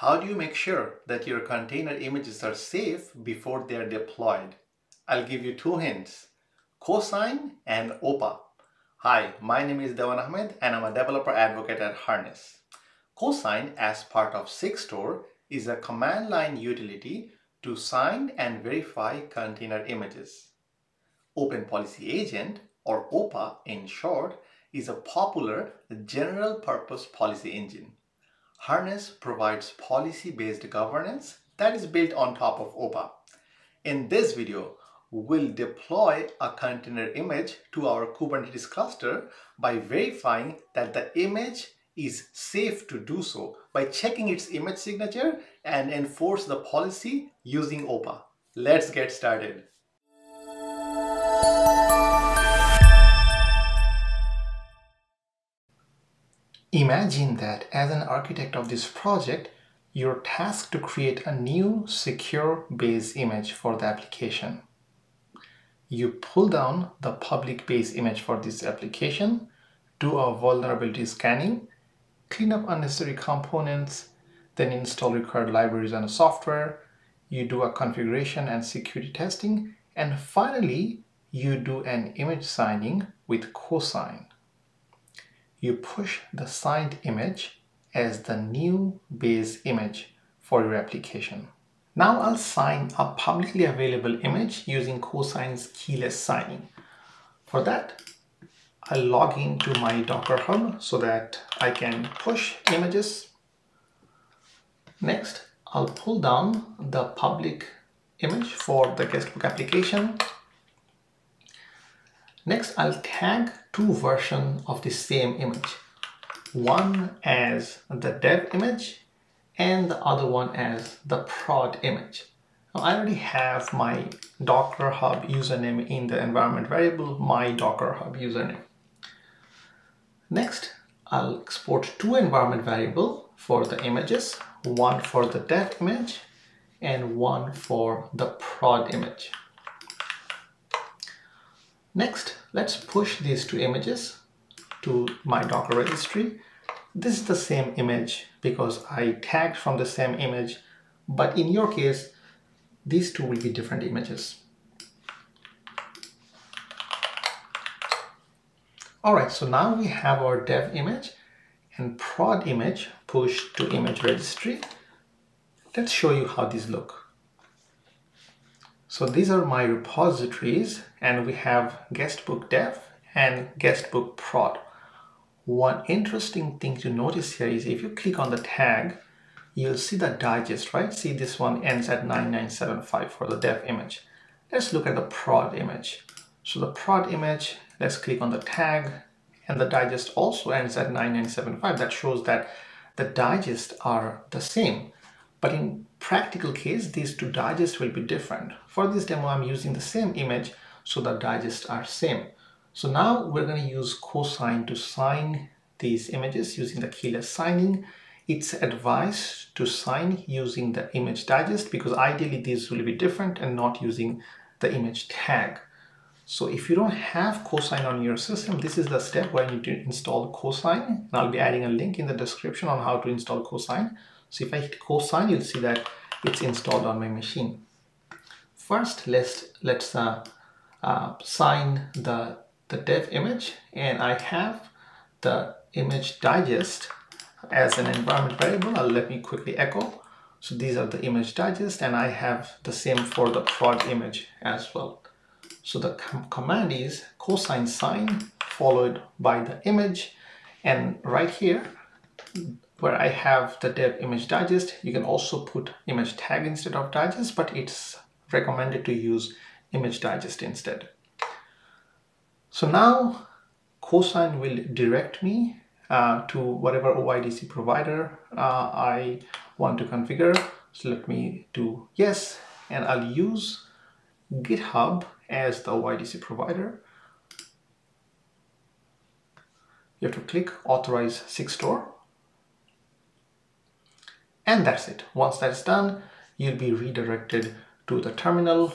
How do you make sure that your container images are safe before they are deployed? I'll give you two hints, Cosign and OPA. Hi, my name is Dewan Ahmed and I'm a developer advocate at Harness. Cosign as part of Sigstore is a command line utility to sign and verify container images. Open Policy Agent or OPA in short is a popular general purpose policy engine. Harness provides policy-based governance that is built on top of OPA. In this video, we'll deploy a container image to our Kubernetes cluster by verifying that the image is safe to do so by checking its image signature and enforce the policy using OPA. Let's get started. Imagine that as an architect of this project, you're tasked to create a new secure base image for the application. You pull down the public base image for this application, do a vulnerability scanning, clean up unnecessary components, then install required libraries and software, you do a configuration and security testing, and finally, you do an image signing with cosign you push the signed image as the new base image for your application. Now I'll sign a publicly available image using Cosign's keyless signing. For that, I'll log into my Docker Hub so that I can push images. Next, I'll pull down the public image for the guestbook application Next, I'll tag two versions of the same image. One as the dev image and the other one as the prod image. Now, I already have my Docker Hub username in the environment variable, my Docker Hub username. Next, I'll export two environment variable for the images, one for the dev image and one for the prod image. Next, let's push these two images to my Docker registry. This is the same image because I tagged from the same image, but in your case, these two will be different images. All right, so now we have our dev image and prod image pushed to image registry. Let's show you how these look. So these are my repositories and we have guestbook dev and guestbook prod. One interesting thing to notice here is if you click on the tag, you'll see the digest, right? See this one ends at 9975 for the dev image. Let's look at the prod image. So the prod image, let's click on the tag and the digest also ends at 9975. That shows that the digests are the same. But in practical case, these two digests will be different. For this demo, I'm using the same image, so the digests are same. So now we're going to use cosign to sign these images using the keyless signing. It's advised to sign using the image digest because ideally these will be different and not using the image tag. So if you don't have cosign on your system, this is the step where you need to install cosign. And I'll be adding a link in the description on how to install cosign. So if I hit cosign, you'll see that it's installed on my machine. First, let's let's uh, uh, sign the the dev image, and I have the image digest as an environment variable. I'll let me quickly echo. So these are the image digest, and I have the same for the prod image as well. So the com command is cosign sign followed by the image, and right here where I have the dev image digest. You can also put image tag instead of digest, but it's recommended to use image digest instead. So now cosign will direct me uh, to whatever OIDC provider uh, I want to configure. So let me do yes, and I'll use GitHub as the OIDC provider. You have to click authorize Sigstore and that's it. Once that's done, you'll be redirected to the terminal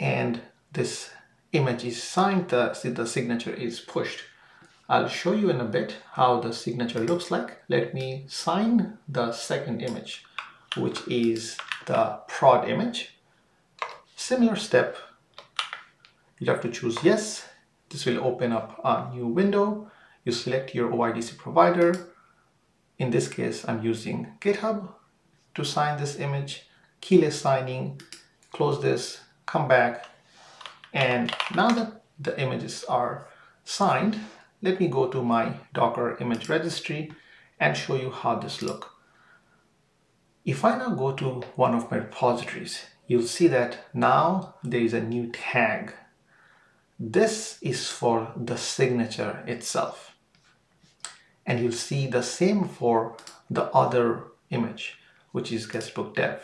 and this image is signed, the, the signature is pushed. I'll show you in a bit how the signature looks like. Let me sign the second image, which is the prod image. Similar step, you have to choose yes. This will open up a new window. You select your OIDC provider. In this case, I'm using GitHub to sign this image, keyless signing, close this, come back. And now that the images are signed, let me go to my Docker image registry and show you how this look. If I now go to one of my repositories, you'll see that now there is a new tag. This is for the signature itself. And you'll see the same for the other image, which is guestbook dev.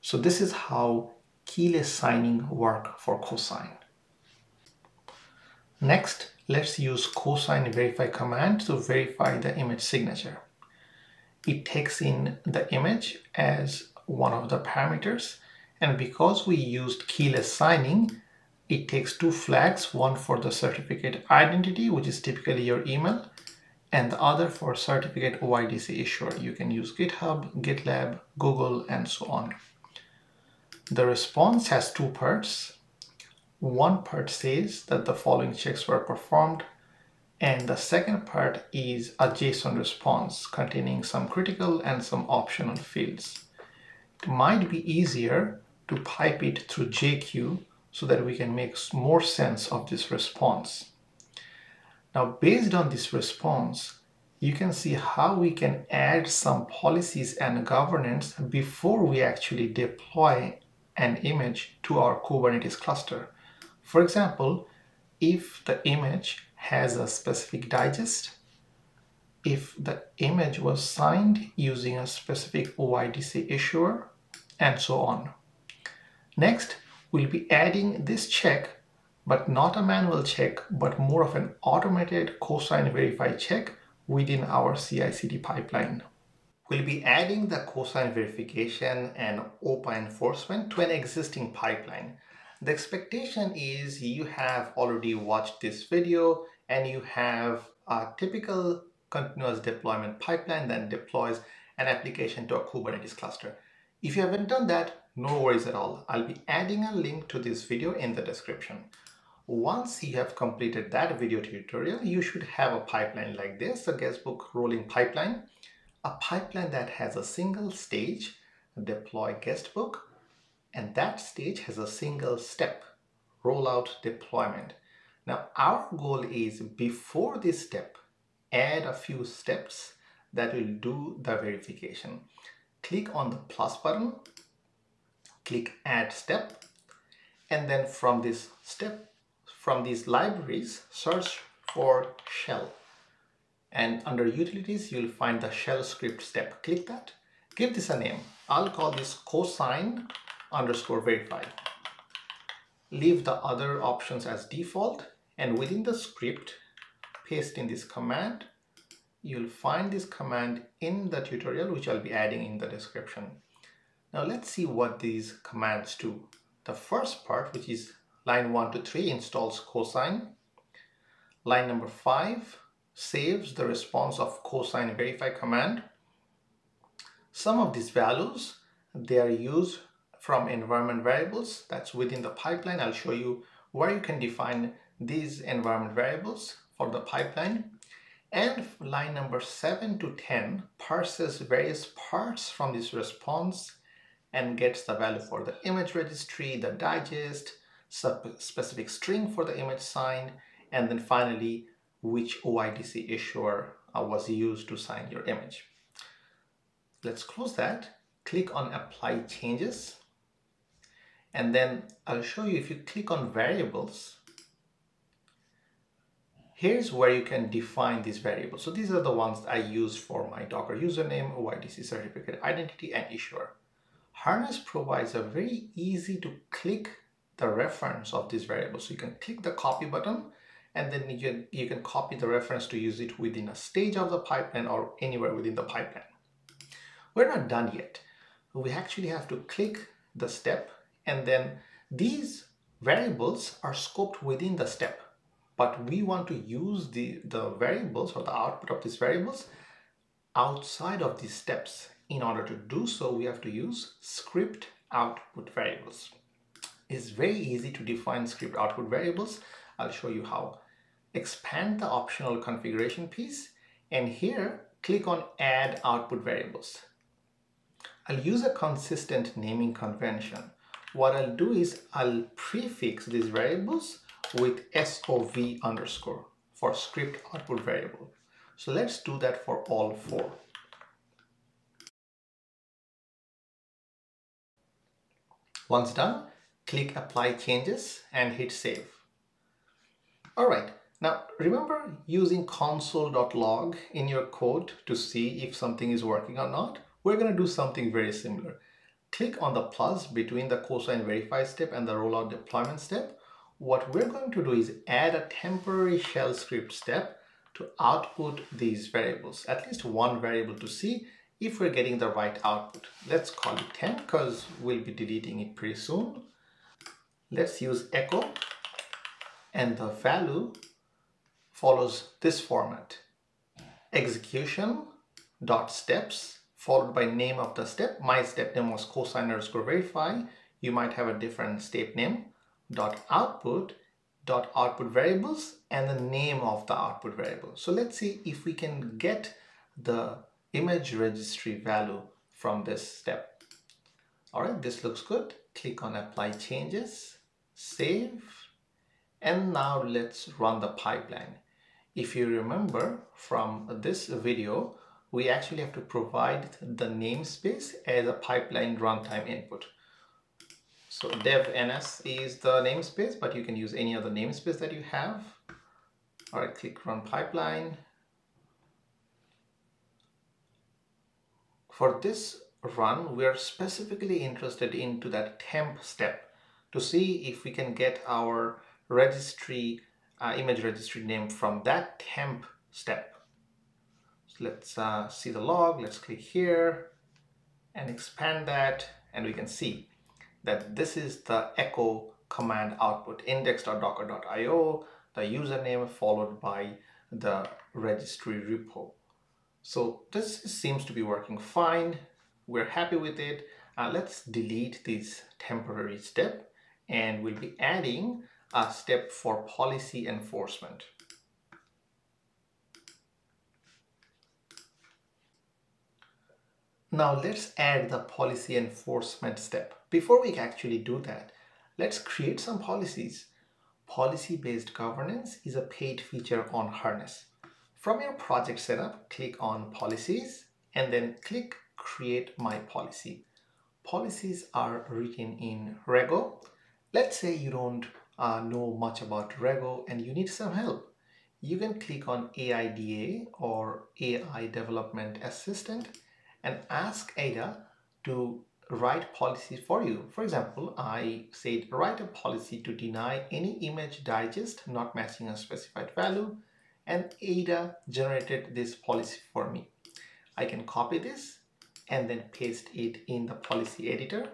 So this is how keyless signing work for cosign. Next, let's use cosign verify command to verify the image signature. It takes in the image as one of the parameters and because we used keyless signing, it takes two flags, one for the certificate identity, which is typically your email, and the other for certificate OIDC issuer. You can use GitHub, GitLab, Google, and so on. The response has two parts. One part says that the following checks were performed, and the second part is a JSON response containing some critical and some optional fields. It might be easier to pipe it through JQ so that we can make more sense of this response. Now, based on this response, you can see how we can add some policies and governance before we actually deploy an image to our Kubernetes cluster. For example, if the image has a specific digest, if the image was signed using a specific OIDC issuer, and so on. Next, we'll be adding this check, but not a manual check, but more of an automated cosign verify check within our CI/CD pipeline. We'll be adding the cosign verification and OPA enforcement to an existing pipeline. The expectation is you have already watched this video and you have a typical continuous deployment pipeline that deploys an application to a Kubernetes cluster. If you haven't done that, no worries at all. I'll be adding a link to this video in the description. Once you have completed that video tutorial, you should have a pipeline like this, a guestbook rolling pipeline, a pipeline that has a single stage, deploy guestbook, and that stage has a single step, rollout deployment. Now our goal is before this step, add a few steps that will do the verification. Click on the plus button, click add step, and then from this step, from these libraries, search for shell. And under utilities, you'll find the shell script step. Click that, give this a name. I'll call this cosign underscore verify. Leave the other options as default and within the script, paste in this command. You'll find this command in the tutorial, which I'll be adding in the description. Now let's see what these commands do. The first part, which is line 1 to 3, installs cosign. Line number 5 saves the response of cosign verify command. Some of these values, they are used from environment variables that's within the pipeline. I'll show you where you can define these environment variables for the pipeline. And line number 7 to 10 parses various parts from this response and gets the value for the image registry, the digest, specific string for the image sign, and then finally which OIDC issuer uh, was used to sign your image. Let's close that. Click on apply changes and then I'll show you if you click on variables, here's where you can define these variables. So these are the ones I use for my Docker username, OIDC certificate identity, and issuer. Harness provides a very easy to click the reference of these variables. So you can click the copy button and then you can, you can copy the reference to use it within a stage of the pipeline or anywhere within the pipeline. We're not done yet. We actually have to click the step and then these variables are scoped within the step. but we want to use the, the variables or the output of these variables outside of these steps. In order to do so, we have to use script output variables. It's very easy to define script output variables. I'll show you how. Expand the optional configuration piece and here click on add output variables. I'll use a consistent naming convention. What I'll do is I'll prefix these variables with SOV underscore for script output variable. So let's do that for all four. Once done, click apply changes and hit save. All right, now remember using console.log in your code to see if something is working or not? We're gonna do something very similar. Click on the plus between the cosign verify step and the rollout deployment step. What we're going to do is add a temporary shell script step to output these variables, at least one variable to see if we're getting the right output. Let's call it 10 because we'll be deleting it pretty soon. Let's use echo and the value follows this format. Execution dot steps followed by name of the step. My step name was cosign underscore verify. You might have a different step name. Dot output dot output variables and the name of the output variable. So let's see if we can get the image registry value from this step. All right, this looks good. Click on apply changes, save, and now let's run the pipeline. If you remember from this video, we actually have to provide the namespace as a pipeline runtime input. So dev ns is the namespace, but you can use any other namespace that you have. All right, click run pipeline. For this run, we are specifically interested into that temp step to see if we can get our registry, uh, image registry name from that temp step. So let's uh, see the log. Let's click here and expand that. And we can see that this is the echo command output index.docker.io, the username followed by the registry repo. So this seems to be working fine. We're happy with it. Uh, let's delete this temporary step and we'll be adding a step for policy enforcement. Now let's add the policy enforcement step. Before we actually do that, let's create some policies. Policy-based governance is a paid feature on Harness. From your project setup, click on policies and then click create my policy. Policies are written in Rego. Let's say you don't uh, know much about Rego and you need some help. You can click on AIDA or AI Development Assistant and ask Ada to write policies for you. For example, I said write a policy to deny any image digest not matching a specified value and Ada generated this policy for me. I can copy this and then paste it in the policy editor.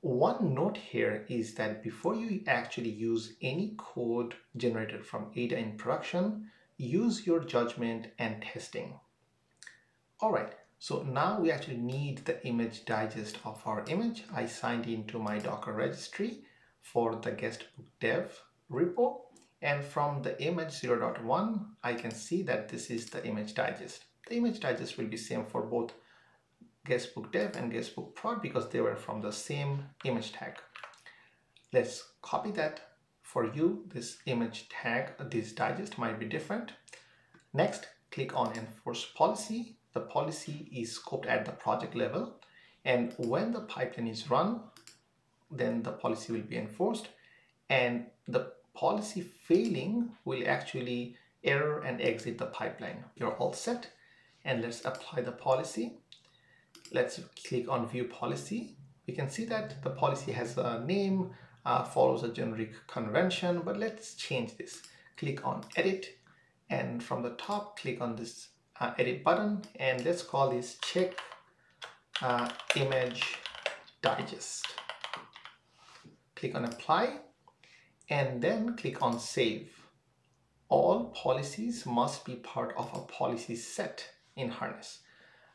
One note here is that before you actually use any code generated from Ada in production, use your judgment and testing. All right, so now we actually need the image digest of our image. I signed into my Docker registry for the guestbook dev repo. And from the image 0.1, I can see that this is the image digest. The image digest will be same for both guestbook dev and guestbook prod because they were from the same image tag. Let's copy that for you. This image tag, this digest might be different. Next, click on enforce policy the policy is scoped at the project level and when the pipeline is run then the policy will be enforced and the policy failing will actually error and exit the pipeline. You're all set and let's apply the policy. Let's click on view policy. We can see that the policy has a name, uh, follows a generic convention, but let's change this. Click on edit and from the top click on this uh, edit button and let's call this check uh, image digest. Click on apply and then click on save. all policies must be part of a policy set in Harness.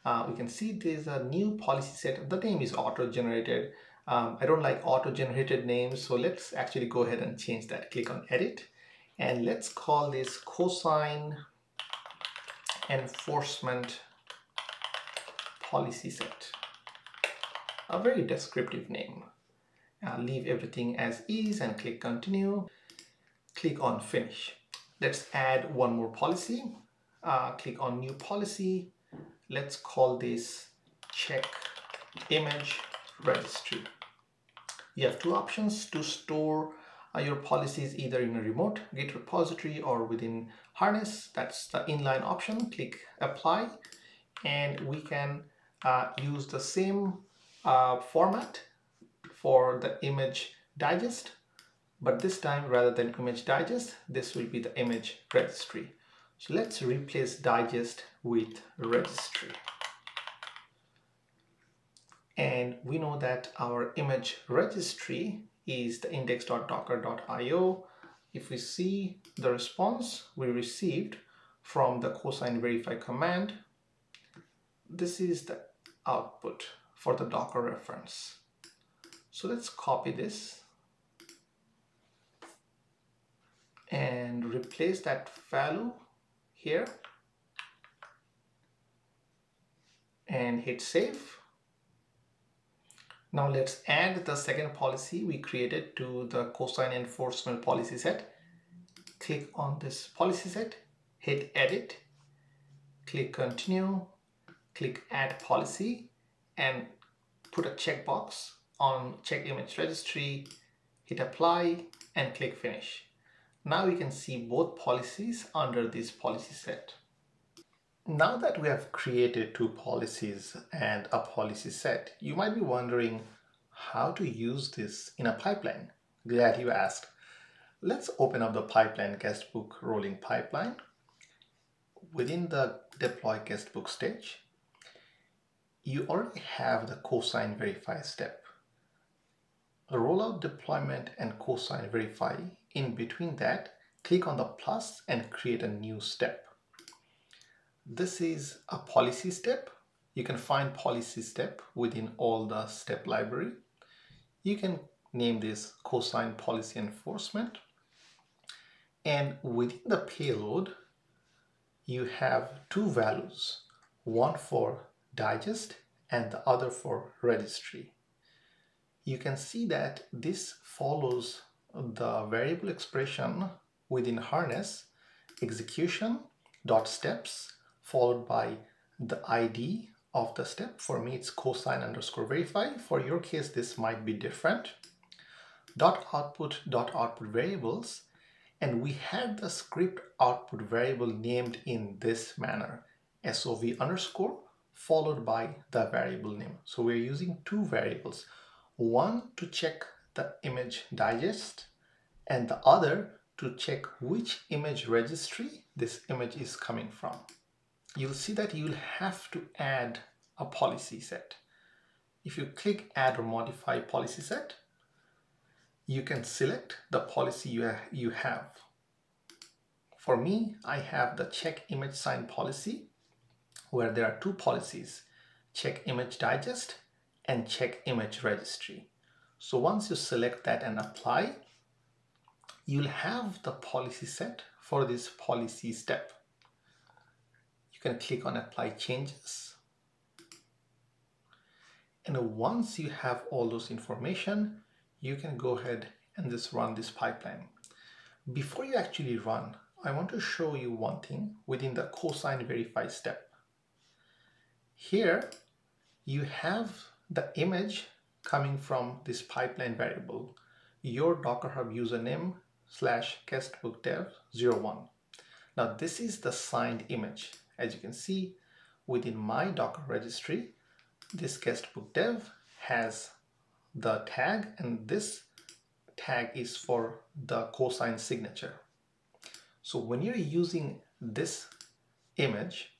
Uh, we can see there's a new policy set. The name is auto-generated. Um, I don't like auto-generated names, so let's actually go ahead and change that. Click on Edit, and let's call this cosign enforcement policy set. A very descriptive name. Uh, leave everything as is and click continue. Click on finish. Let's add one more policy. Uh, click on new policy. Let's call this check image registry. You have two options to store uh, your policies either in a remote Git repository or within Harness. That's the inline option. Click apply and we can uh, use the same uh, format for the image digest but this time rather than image digest this will be the image registry. So let's replace digest with registry. And we know that our image registry is the index.docker.io if we see the response we received from the cosign verify command this is the output for the docker reference so let's copy this and replace that value here and hit save. Now let's add the second policy we created to the cosign enforcement policy set. Click on this policy set, hit edit, click continue, click add policy and put a checkbox on check image registry, hit apply and click finish. Now we can see both policies under this policy set. Now that we have created two policies and a policy set, you might be wondering how to use this in a pipeline. Glad you asked. Let's open up the pipeline guestbook rolling pipeline. Within the deploy guestbook stage, you already have the cosign verify step. Rollout deployment and cosign verify in between that, click on the plus and create a new step. This is a policy step. You can find policy step within all the step library. You can name this cosign policy enforcement. And within the payload, you have two values, one for digest and the other for registry. You can see that this follows the variable expression within harness execution dot steps followed by the ID of the step. For me, it's cosign underscore verify. For your case, this might be different. Dot output dot output variables. And we had the script output variable named in this manner, SOV underscore followed by the variable name. So we're using two variables, one to check the image digest and the other to check which image registry this image is coming from. You'll see that you'll have to add a policy set. If you click add or modify policy set, you can select the policy you, ha you have. For me, I have the check image sign policy where there are two policies, check image digest and check image registry. So once you select that and apply, you'll have the policy set for this policy step. You can click on apply changes. And once you have all those information, you can go ahead and just run this pipeline. Before you actually run, I want to show you one thing within the cosign verify step. Here, you have the image coming from this pipeline variable, your Docker Hub username slash guestbookdev01. Now this is the signed image. As you can see within my Docker registry, this guestbook dev has the tag and this tag is for the cosign signature. So when you're using this image,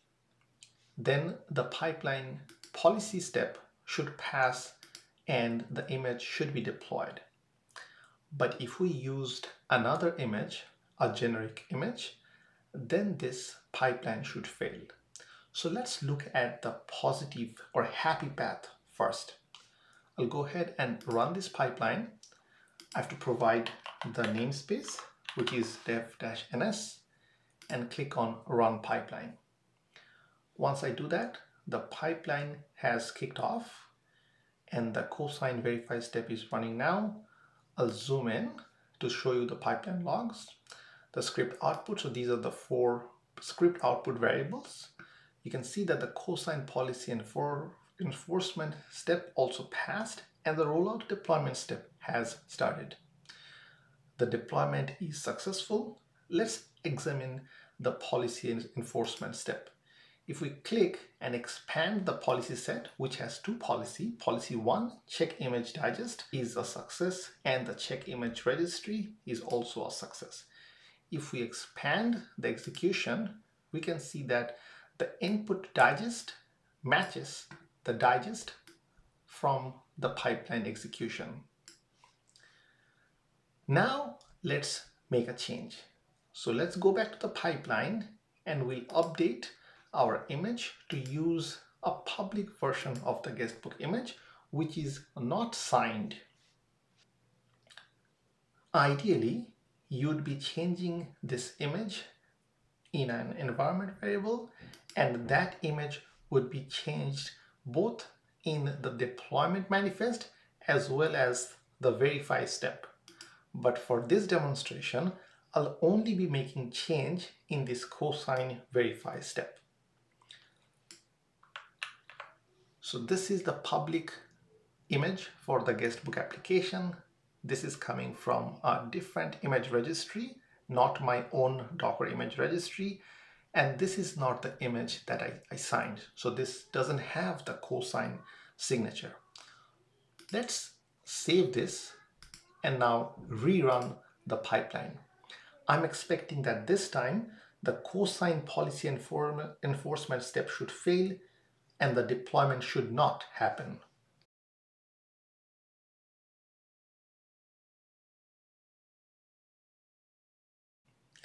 then the pipeline policy step should pass and the image should be deployed. But if we used another image, a generic image, then this pipeline should fail. So let's look at the positive or happy path first. I'll go ahead and run this pipeline. I have to provide the namespace, which is dev-ns, and click on Run Pipeline. Once I do that, the pipeline has kicked off and the cosign verify step is running now. I'll zoom in to show you the pipeline logs, the script output. So these are the four script output variables. You can see that the cosign policy and for enforcement step also passed and the rollout deployment step has started. The deployment is successful. Let's examine the policy enforcement step. If we click and expand the policy set, which has two policy, policy one, check image digest is a success and the check image registry is also a success. If we expand the execution, we can see that the input digest matches the digest from the pipeline execution. Now let's make a change. So let's go back to the pipeline and we'll update our image to use a public version of the guestbook image which is not signed. Ideally, you'd be changing this image in an environment variable and that image would be changed both in the deployment manifest as well as the verify step. But for this demonstration, I'll only be making change in this cosign verify step. So this is the public image for the guestbook application. This is coming from a different image registry, not my own Docker image registry. And this is not the image that I, I signed. So this doesn't have the cosign signature. Let's save this and now rerun the pipeline. I'm expecting that this time the cosign policy enforcement step should fail and the deployment should not happen.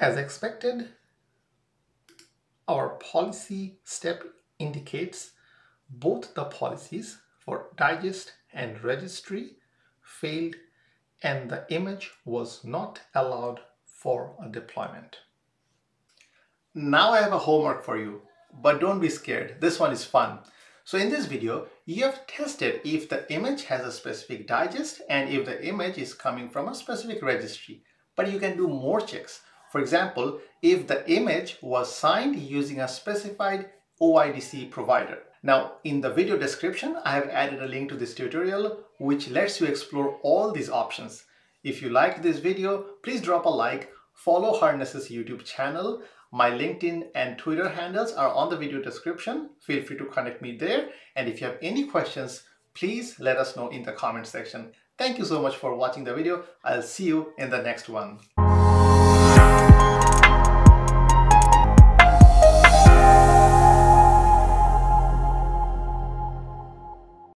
As expected, our policy step indicates both the policies for digest and registry failed and the image was not allowed for a deployment. Now I have a homework for you, but don't be scared. This one is fun. So in this video, you have tested if the image has a specific digest and if the image is coming from a specific registry. But you can do more checks. For example, if the image was signed using a specified OIDC provider. Now, in the video description, I have added a link to this tutorial which lets you explore all these options. If you liked this video, please drop a like, follow Harness's YouTube channel. My LinkedIn and Twitter handles are on the video description. Feel free to connect me there. And if you have any questions, please let us know in the comment section. Thank you so much for watching the video. I'll see you in the next one.